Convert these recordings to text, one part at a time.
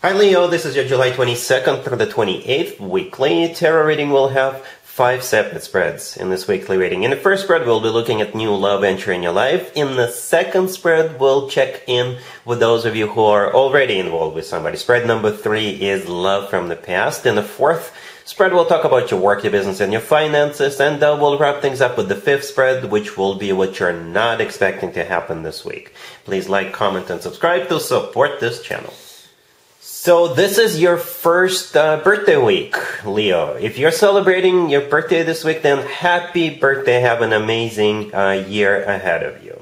Hi Leo, this is your July 22nd through the 28th weekly tarot reading. We'll have five separate spreads in this weekly reading. In the first spread, we'll be looking at new love entering your life. In the second spread, we'll check in with those of you who are already involved with somebody. Spread number three is love from the past. In the fourth spread, we'll talk about your work, your business, and your finances. And uh, we'll wrap things up with the fifth spread, which will be what you're not expecting to happen this week. Please like, comment, and subscribe to support this channel. So this is your first uh, birthday week, Leo. If you're celebrating your birthday this week, then happy birthday. Have an amazing uh, year ahead of you.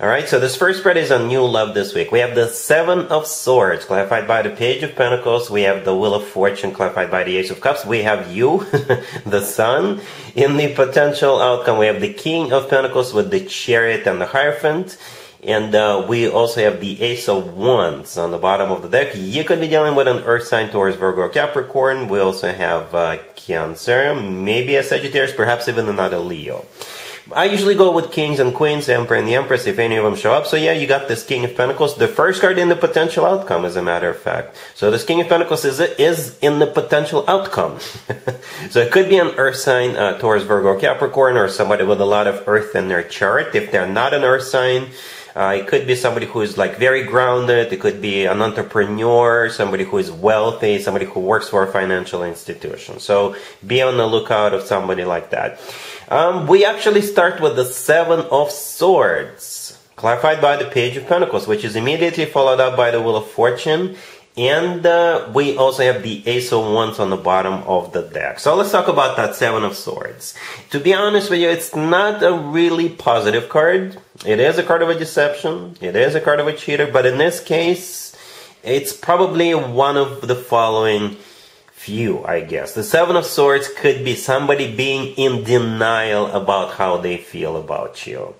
All right, so this first spread is on new love this week. We have the Seven of Swords, clarified by the Page of Pentacles. We have the Wheel of Fortune, clarified by the Ace of Cups. We have you, the Sun. In the potential outcome, we have the King of Pentacles with the Chariot and the Hierophant. And uh, we also have the Ace of Wands on the bottom of the deck. You could be dealing with an Earth sign Taurus, Virgo, or Capricorn. We also have uh, Cancer, maybe a Sagittarius, perhaps even another Leo. I usually go with Kings and Queens, Emperor and the Empress, if any of them show up. So yeah, you got this King of Pentacles, the first card in the potential outcome, as a matter of fact. So this King of Pentacles is, is in the potential outcome. so it could be an Earth sign, uh, Taurus, Virgo, Capricorn, or somebody with a lot of Earth in their chart. If they're not an Earth sign, uh, it could be somebody who is like very grounded. It could be an entrepreneur, somebody who is wealthy, somebody who works for a financial institution. So be on the lookout of somebody like that. Um, we actually start with the Seven of Swords, clarified by the Page of Pentacles, which is immediately followed up by the Wheel of Fortune. And uh, we also have the Ace of Wands on the bottom of the deck. So let's talk about that Seven of Swords. To be honest with you, it's not a really positive card. It is a card of a deception. It is a card of a cheater. But in this case, it's probably one of the following few, I guess. The Seven of Swords could be somebody being in denial about how they feel about you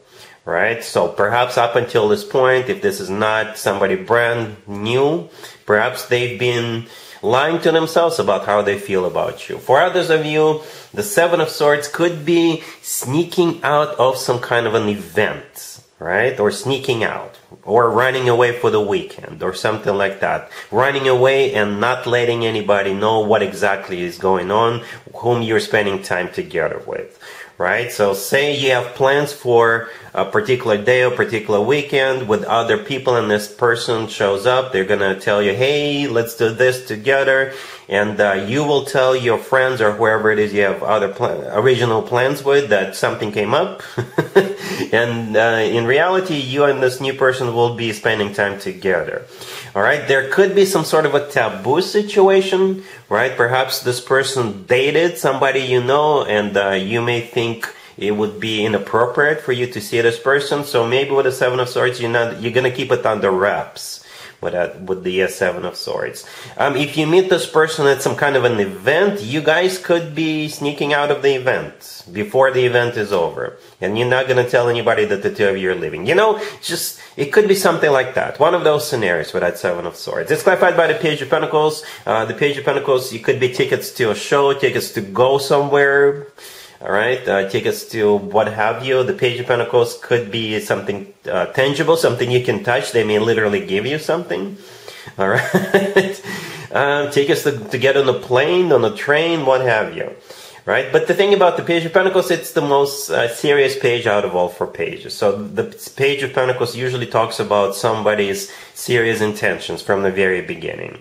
right? So perhaps up until this point, if this is not somebody brand new, perhaps they've been lying to themselves about how they feel about you. For others of you, the Seven of Swords could be sneaking out of some kind of an event, right? Or sneaking out, or running away for the weekend, or something like that. Running away and not letting anybody know what exactly is going on, whom you're spending time together with right? So say you have plans for a particular day or particular weekend with other people and this person shows up, they're gonna tell you, hey, let's do this together. And uh, you will tell your friends or whoever it is you have other pl- original plans with that something came up. and uh, in reality, you and this new person will be spending time together. All right, there could be some sort of a taboo situation, right? Perhaps this person dated somebody you know, and uh, you may think it would be inappropriate for you to see this person. So maybe with the Seven of Swords, you're not you're gonna keep it under wraps with that with the Seven of Swords. Um, if you meet this person at some kind of an event, you guys could be sneaking out of the event before the event is over, and you're not gonna tell anybody that the two of you are leaving. You know, just it could be something like that. One of those scenarios with that Seven of Swords. It's clarified by the Page of Pentacles. Uh, the Page of Pentacles, you could be tickets to a show, tickets to go somewhere all right, uh, us to what have you. The Page of Pentacles could be something uh, tangible, something you can touch. They may literally give you something. All right, um, us to, to get on the plane, on the train, what have you. Right, but the thing about the Page of Pentacles, it's the most uh, serious page out of all four pages. So the Page of Pentacles usually talks about somebody's serious intentions from the very beginning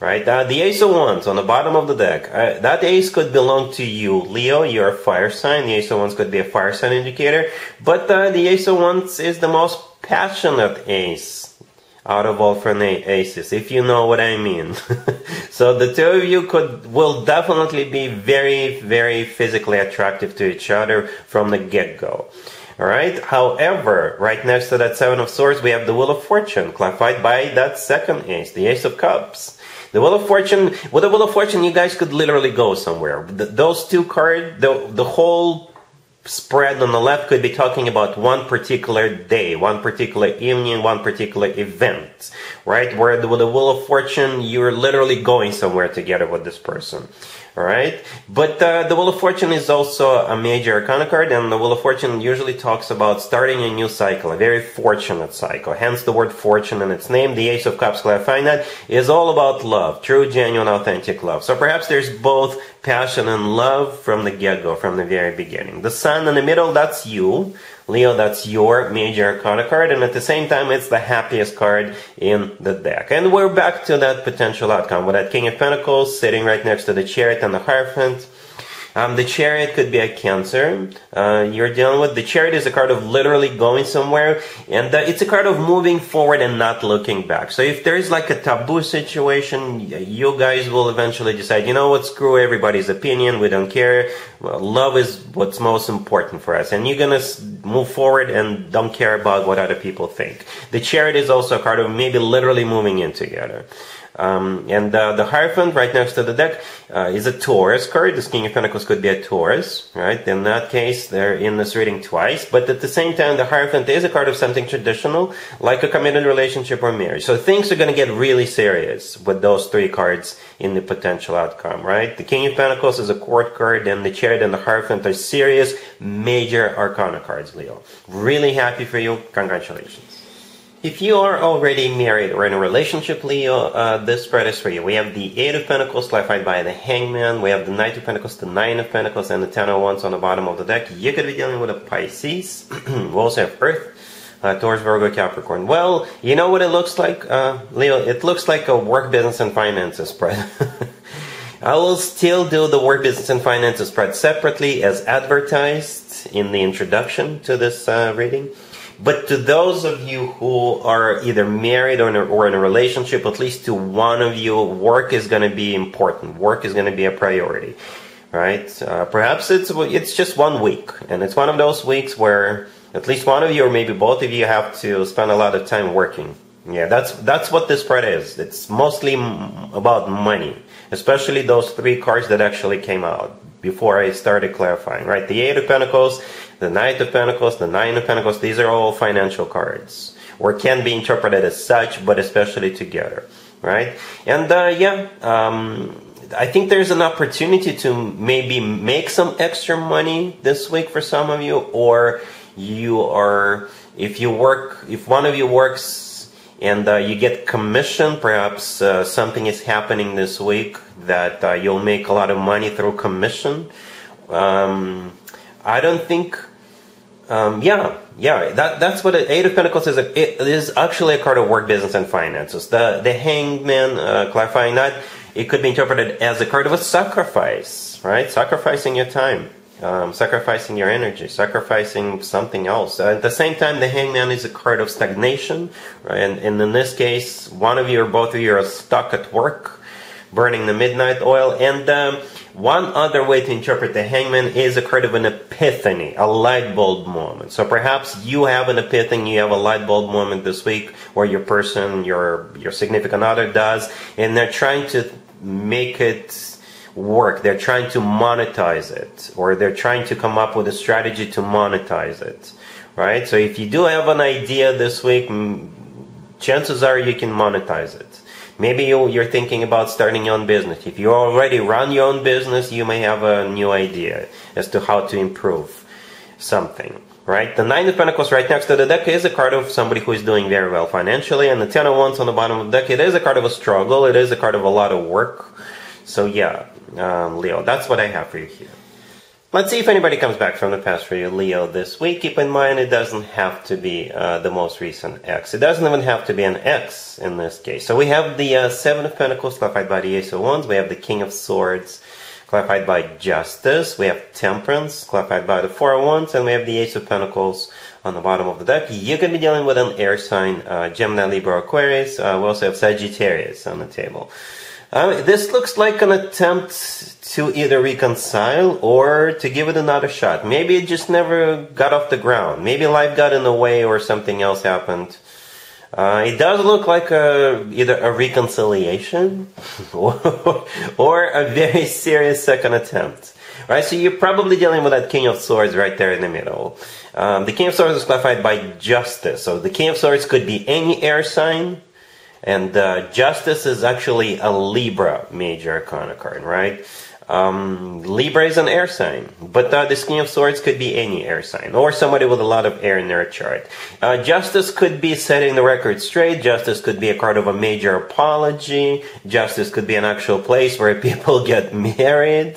right? Uh, the Ace of Wands on the bottom of the deck. Uh, that ace could belong to you, Leo. You're a fire sign. The Ace of Wands could be a fire sign indicator. But uh, the Ace of Wands is the most passionate ace out of all four aces, if you know what I mean. so the two of you could will definitely be very, very physically attractive to each other from the get-go. All right. However, right next to that Seven of Swords, we have the Wheel of Fortune, clarified by that second ace, the Ace of Cups. The Wheel of Fortune, with the Wheel of Fortune, you guys could literally go somewhere. The, those two cards, the, the whole spread on the left could be talking about one particular day, one particular evening, one particular event, right? Where with the Wheel of Fortune, you're literally going somewhere together with this person. Alright? But uh, the Wheel of Fortune is also a major arcana card, and the Wheel of Fortune usually talks about starting a new cycle, a very fortunate cycle. Hence the word fortune in its name. The Ace of Cups clarifying that is all about love, true, genuine, authentic love. So perhaps there's both passion and love from the get-go, from the very beginning. The Sun in the middle, that's you. Leo, that's your major arcana card, and at the same time, it's the happiest card in the deck. And we're back to that potential outcome with that King of Pentacles sitting right next to the Chariot and the Hierophant. Um, the chariot could be a cancer uh, you're dealing with. The chariot is a card of literally going somewhere, and uh, it's a card of moving forward and not looking back. So if there's like a taboo situation, you guys will eventually decide, you know what, screw everybody's opinion, we don't care. Well, love is what's most important for us, and you're gonna move forward and don't care about what other people think. The chariot is also a card of maybe literally moving in together. Um, and uh, the Hierophant right next to the deck uh, is a Taurus card. This King of Pentacles could be a Taurus, right? In that case, they're in this reading twice. But at the same time, the Hierophant is a card of something traditional, like a committed relationship or marriage. So things are going to get really serious with those three cards in the potential outcome, right? The King of Pentacles is a court card, and the Chariot and the Hierophant are serious, major Arcana cards, Leo. Really happy for you. Congratulations. If you are already married or in a relationship, Leo, uh, this spread is for you. We have the Eight of Pentacles clarified by the Hangman. We have the Knight of Pentacles, the Nine of Pentacles, and the Ten of Wands on the bottom of the deck. You could be dealing with a Pisces. we also have Earth, uh, Taurus, Virgo, Capricorn. Well, you know what it looks like, uh, Leo? It looks like a work, business, and finances spread. I will still do the work, business, and finances spread separately as advertised in the introduction to this uh, reading. But to those of you who are either married or in a, or in a relationship, at least to one of you, work is going to be important. Work is going to be a priority, right? Uh, perhaps it's it's just one week, and it's one of those weeks where at least one of you or maybe both of you have to spend a lot of time working. Yeah, that's that's what this part is. It's mostly about money, especially those three cards that actually came out before I started clarifying, right? The Eight of Pentacles, the Knight of Pentacles, the Nine of Pentacles, these are all financial cards, or can be interpreted as such, but especially together, right? And uh, yeah, um, I think there's an opportunity to maybe make some extra money this week for some of you, or you are, if you work, if one of you works and uh, you get commission, perhaps uh, something is happening this week that uh, you'll make a lot of money through commission. Um, I don't think. Um, yeah, yeah, that that's what it, Eight of Pentacles is. A, it is actually a card of work, business, and finances. The the Hangman, uh, clarifying that, it could be interpreted as a card of a sacrifice, right? Sacrificing your time, um, sacrificing your energy, sacrificing something else. At the same time, the Hangman is a card of stagnation, right? And, and in this case, one of you or both of you are stuck at work, burning the midnight oil, and um, one other way to interpret the hangman is a card of an epiphany, a light bulb moment. So perhaps you have an epiphany, you have a light bulb moment this week, or your person, your your significant other does, and they're trying to make it work. They're trying to monetize it, or they're trying to come up with a strategy to monetize it, right? So if you do have an idea this week, chances are you can monetize it. Maybe you're thinking about starting your own business. If you already run your own business, you may have a new idea as to how to improve something. Right? The Nine of Pentacles right next to the deck is a card of somebody who is doing very well financially, and the Ten of Wands on the bottom of the deck, it is a card of a struggle, it is a card of a lot of work. So yeah, um, Leo, that's what I have for you here. Let's see if anybody comes back from the past for you, Leo, this week. Keep in mind it doesn't have to be uh, the most recent X. It doesn't even have to be an X in this case. So we have the uh, Seven of Pentacles clarified by the Ace of Wands. We have the King of Swords clarified by Justice. We have Temperance clarified by the Four of Wands. And we have the Ace of Pentacles on the bottom of the deck. You can be dealing with an air sign, uh, Gemini, Libra, Aquarius. Uh, we also have Sagittarius on the table. This looks like an attempt to either reconcile or to give it another shot. Maybe it just never got off the ground. Maybe life got in the way or something else happened. Uh, it does look like a, either a reconciliation or, or a very serious second attempt. Right, so you're probably dealing with that King of Swords right there in the middle. Um, the King of Swords is clarified by Justice. So the King of Swords could be any air sign, and uh, Justice is actually a Libra major arcana card, right? Um, Libra is an air sign, but uh, this King of Swords could be any air sign or somebody with a lot of air in their chart. Uh, justice could be setting the record straight. Justice could be a card of a major apology. Justice could be an actual place where people get married.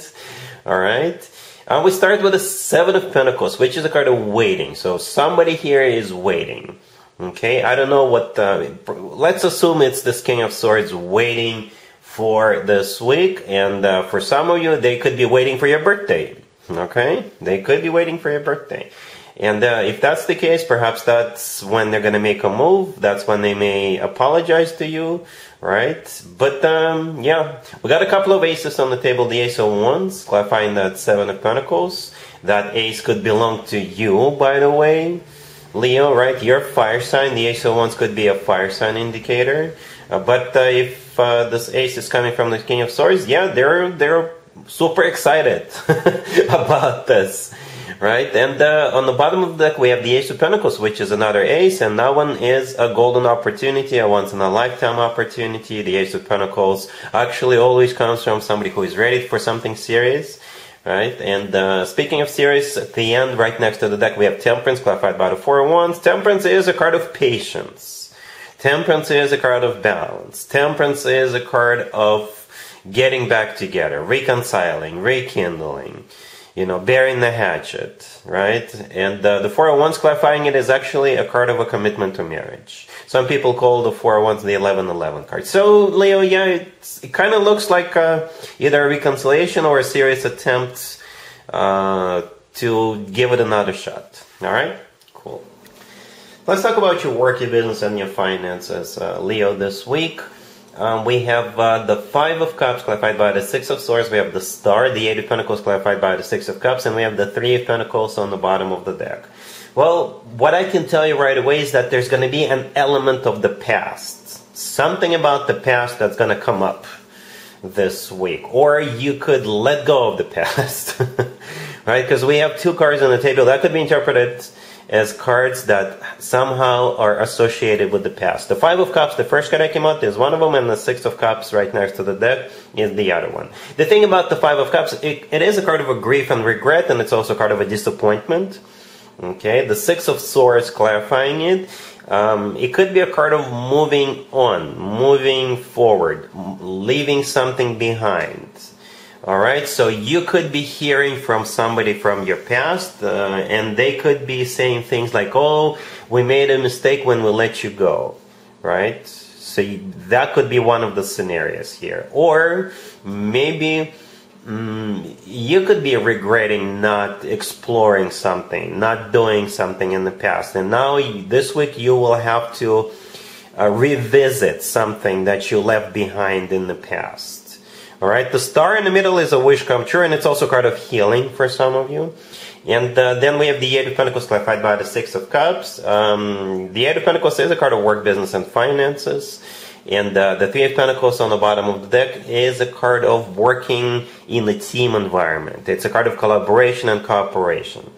All right. Uh, we start with the Seven of Pentacles, which is a card of waiting. So somebody here is waiting. Okay, I don't know what. The, let's assume it's this King of Swords waiting for this week, and uh, for some of you, they could be waiting for your birthday. Okay, they could be waiting for your birthday. And uh, if that's the case, perhaps that's when they're going to make a move. That's when they may apologize to you, right? But um, yeah, we got a couple of aces on the table. The ace of wands, clarifying that seven of pentacles. That ace could belong to you, by the way. Leo, right? Your fire sign. The ace of wands could be a fire sign indicator. Uh, but uh, if uh, this ace is coming from the King of Swords, yeah, they're they're super excited about this, right? And uh, on the bottom of the deck, we have the Ace of Pentacles, which is another ace, and that one is a golden opportunity, a once in a lifetime opportunity. The Ace of Pentacles actually always comes from somebody who is ready for something serious. Right, and uh, speaking of series, at the end, right next to the deck, we have Temperance, clarified by the Four Wands. Temperance is a card of patience Temperance is a card of balance. Temperance is a card of getting back together, reconciling, rekindling, you know, bearing the hatchet, right? And uh, the Four of clarifying it is actually a card of a commitment to marriage. Some people call the Four of Wands the 1111 card. So, Leo, yeah, it kind of looks like uh, either a reconciliation or a serious attempt uh, to give it another shot. All right? Cool. Let's talk about your work, your business, and your finances, uh, Leo, this week. Um, we have uh, the Five of Cups clarified by the Six of Swords. We have the Star, the Eight of Pentacles clarified by the Six of Cups, and we have the Three of Pentacles on the bottom of the deck. Well, what I can tell you right away is that there's going to be an element of the past. Something about the past that's going to come up this week. Or you could let go of the past. right? Because we have two cards on the table. That could be interpreted as cards that somehow are associated with the past. The Five of Cups, the first card that came out, is one of them, and the Six of Cups right next to the deck is the other one. The thing about the Five of Cups, it, it is a card of a grief and regret, and it's also a card of a disappointment. Okay, the Six of Swords clarifying it. Um, it could be a card of moving on, moving forward, leaving something behind. All right, so you could be hearing from somebody from your past, uh, and they could be saying things like, "Oh, we made a mistake when we let you go," right? So you, that could be one of the scenarios here, or maybe mm, you could be regretting not exploring something, not doing something in the past, and now this week you will have to uh, revisit something that you left behind in the past. All right, the star in the middle is a wish come true, and it's also a card of healing for some of you. And uh, then we have the Eight of Pentacles clarified by the Six of Cups. Um, the Eight of Pentacles is a card of work, business, and finances. And uh, the Three of Pentacles on the bottom of the deck is a card of working in a team environment. It's a card of collaboration and cooperation.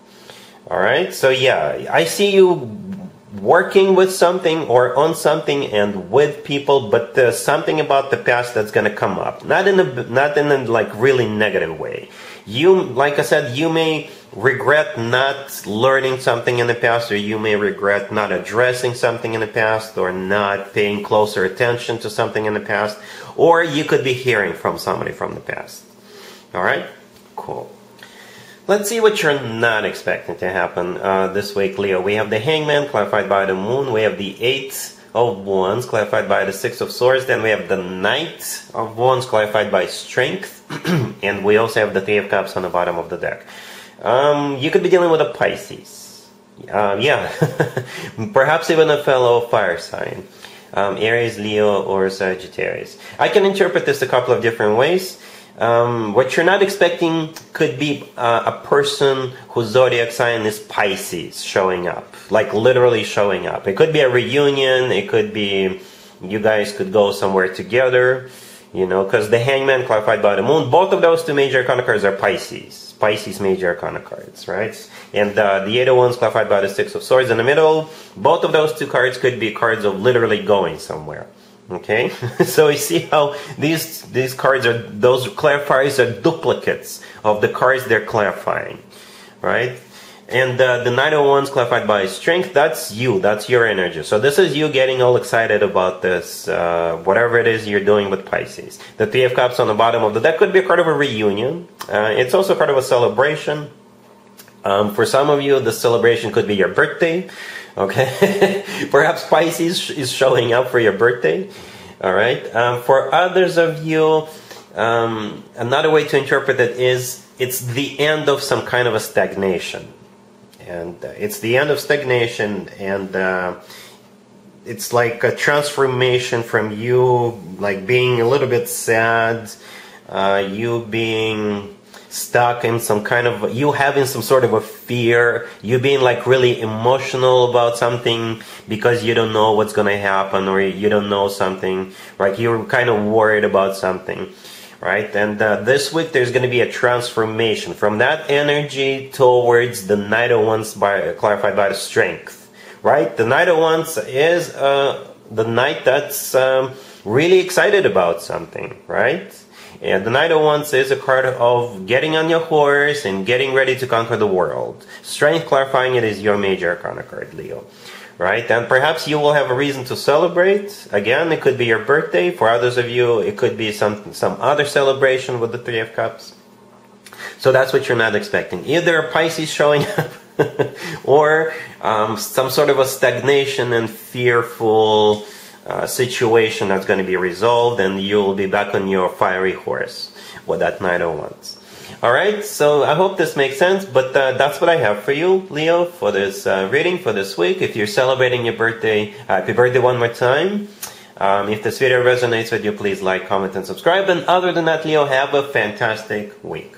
All right, so yeah, I see you working with something or on something and with people, but there's something about the past that's going to come up. Not in a not in a like really negative way. You, like I said, you may regret not learning something in the past, or you may regret not addressing something in the past, or not paying closer attention to something in the past, or you could be hearing from somebody from the past. All right, cool. Let's see what you're not expecting to happen uh, this week, Leo. We have the Hangman, clarified by the Moon. We have the Eight of Wands, clarified by the Six of Swords. Then we have the Knight of Wands, clarified by Strength. and we also have the Three of Cups on the bottom of the deck. Um, you could be dealing with a Pisces. Um, yeah, perhaps even a fellow fire sign. Um, Aries, Leo, or Sagittarius. I can interpret this a couple of different ways. Um, what you're not expecting could be uh, a person whose zodiac sign is Pisces showing up, like literally showing up. It could be a reunion, it could be you guys could go somewhere together, you know, because the hangman clarified by the moon, both of those two major arcana cards are Pisces. Pisces major arcana cards, right? And uh, the eight of wands clarified by the six of swords in the middle. Both of those two cards could be cards of literally going somewhere Okay, so you see how these these cards are those clarifiers are duplicates of the cards they're clarifying, right? And uh, the of Wands clarified by strength, that's you, that's your energy. So this is you getting all excited about this, uh, whatever it is you're doing with Pisces. The Three of Cups on the bottom of the deck could be a card of a reunion. Uh, it's also part of a celebration. Um, for some of you, the celebration could be your birthday. Okay, perhaps Pisces is showing up for your birthday. All right. Um, for others of you, um, another way to interpret it is it's the end of some kind of a stagnation, and uh, it's the end of stagnation, and uh, it's like a transformation from you, like being a little bit sad, uh, you being stuck in some kind of you having some sort of a fear you being like really emotional about something because you don't know what's to happen or you don't know something. Right you're kind of worried about something right? And uh, this week there's to be a transformation from that energy towards the Knight of Wands by clarified by the strength right? The Knight of Wands is uh, the knight that's um, really excited about something right and the Knight of Wands is a card of getting on your horse and getting ready to conquer the world. Strength clarifying it is your major arcana card, Leo. Right? And perhaps you will have a reason to celebrate. Again, it could be your birthday. For others of you, it could be some, some other celebration with the Three of Cups. So that's what you're not expecting. Either a Pisces showing up or um, some sort of a stagnation and fearful uh, situation that's going to be resolved and you'll be back on your fiery horse with that Knight of Wands. Alright, so I hope this makes sense, but uh, that's what I have for you, Leo, for this uh, reading for this week. If you're celebrating your birthday, happy birthday one more time. Um, if this video resonates with you, please like, comment, and subscribe. And other than that, Leo, have a fantastic week.